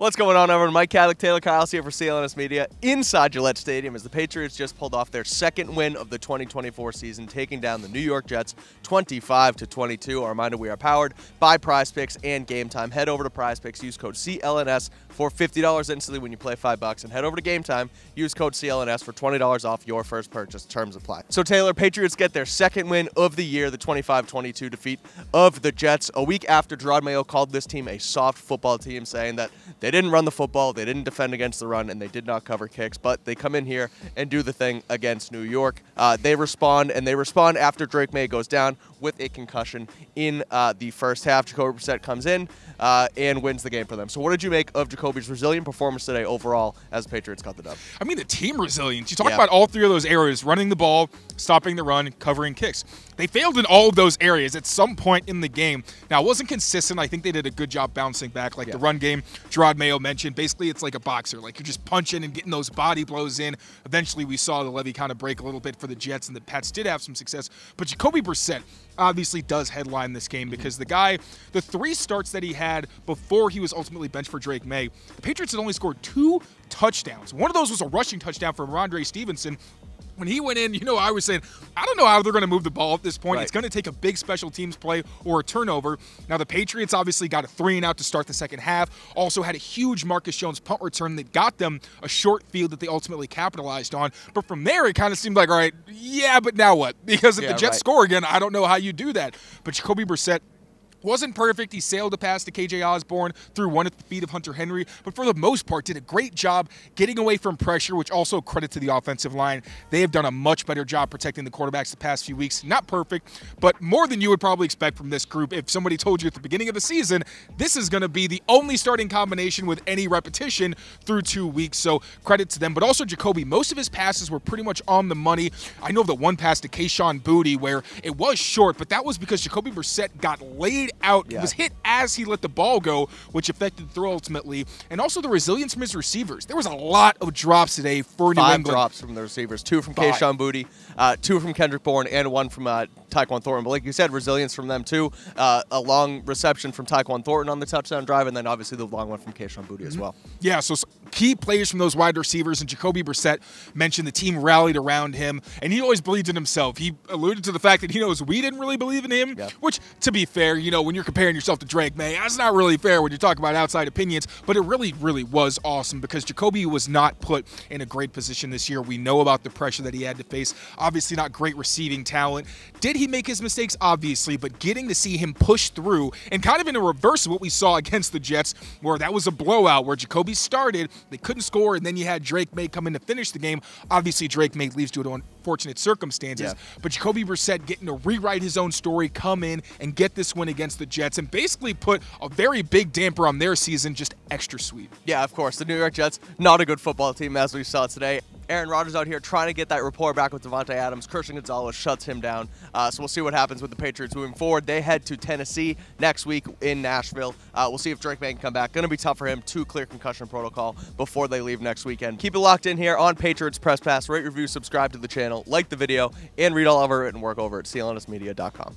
What's going on, everyone? Mike Kadlick, Taylor Kyles here for CLNS Media inside Gillette Stadium as the Patriots just pulled off their second win of the 2024 season, taking down the New York Jets 25 to 22. A reminder: we are powered by Prize Picks and Game Time. Head over to Prize Picks, use code CLNS for $50 instantly when you play five bucks, and head over to Game Time, use code CLNS for $20 off your first purchase. Terms apply. So Taylor, Patriots get their second win of the year, the 25-22 defeat of the Jets, a week after Jerod Mayo called this team a soft football team, saying that they they didn't run the football, they didn't defend against the run, and they did not cover kicks, but they come in here and do the thing against New York. Uh, they respond, and they respond after Drake Maye goes down with a concussion in uh, the first half. Jacoby Brissett comes in uh, and wins the game for them. So, what did you make of Jacoby's resilient performance today overall as the Patriots got the dub? I mean, the team resilience. You talk yeah. about all three of those areas running the ball, stopping the run, covering kicks. They failed in all of those areas at some point in the game. Now, it wasn't consistent. I think they did a good job bouncing back. Like yeah. the run game, Jerod Mayo mentioned, basically it's like a boxer. Like you're just punching and getting those body blows in. Eventually, we saw the levee kind of break a little bit for the Jets, and the Pats did have some success. But Jacoby Brissett obviously does headline this game because the guy, the three starts that he had before he was ultimately benched for Drake Maye, the Patriots had only scored two touchdowns. One of those was a rushing touchdown from Rhamondre Stevenson, when he went in, you know, I was saying, I don't know how they're going to move the ball at this point. Right. It's going to take a big special teams play or a turnover. Now, the Patriots obviously got a three and out to start the second half. Also had a huge Marcus Jones punt return that got them a short field that they ultimately capitalized on. But from there, it kind of seemed like, all right, yeah, but now what? Because if yeah, the Jets right. score again, I don't know how you do that. But Jacoby Brissett wasn't perfect. He sailed a pass to KJ Osborn, threw one at the feet of Hunter Henry, but for the most part, did a great job getting away from pressure, which also credit to the offensive line. They have done a much better job protecting the quarterbacks the past few weeks. Not perfect, but more than you would probably expect from this group. If somebody told you at the beginning of the season, this is going to be the only starting combination with any repetition through two weeks. So credit to them, but also Jacoby. Most of his passes were pretty much on the money. I know of the one pass to Kayshon Boutte where it was short, but that was because Jacoby Brissett got laid out. Yeah. was hit as he let the ball go, which affected the throw ultimately. And also the resilience from his receivers. There was a lot of drops today for Five New England. drops from the receivers. Two from Kayshon Boutte, uh, two from Kendrick Bourne, and one from uh, Tyquan Thornton. But like you said, resilience from them too. Uh, a long reception from Tyquan Thornton on the touchdown drive, and then obviously the long one from Kayshon Boutte mm-hmm. as well. Yeah, so key players from those wide receivers, and Jacoby Brissett mentioned the team rallied around him, and he always believed in himself. He alluded to the fact that he knows we didn't really believe in him, which, to be fair, you know, when you're comparing yourself to Drake Maye, that's not really fair when you talk about outside opinions, but it really, really was awesome because Jacoby was not put in a great position this year. We know about the pressure that he had to face. Obviously, not great receiving talent. Did he make his mistakes? Obviously, but getting to see him push through and kind of in a reverse of what we saw against the Jets, where that was a blowout, where Jacoby started, they couldn't score, and then you had Drake Maye come in to finish the game. Obviously, Drake Maye leaves due to unfortunate circumstances, yeah. but Jacoby Brissett getting to rewrite his own story, come in and get this win against the Jets, and basically put a very big damper on their season, just extra sweet. Yeah, of course. The New York Jets, not a good football team as we saw today. Aaron Rodgers out here trying to get that rapport back with Davante Adams. Christian Gonzalez shuts him down. Uh, so we'll see what happens with the Patriots moving forward. They head to Tennessee next week in Nashville. Uh, we'll see if Drake Maye can come back. Going to be tough for him. To clear concussion protocol before they leave next weekend. Keep it locked in here on Patriots Press Pass. Rate, review, subscribe to the channel, like the video, and read all of our written work over at clnsmedia.com.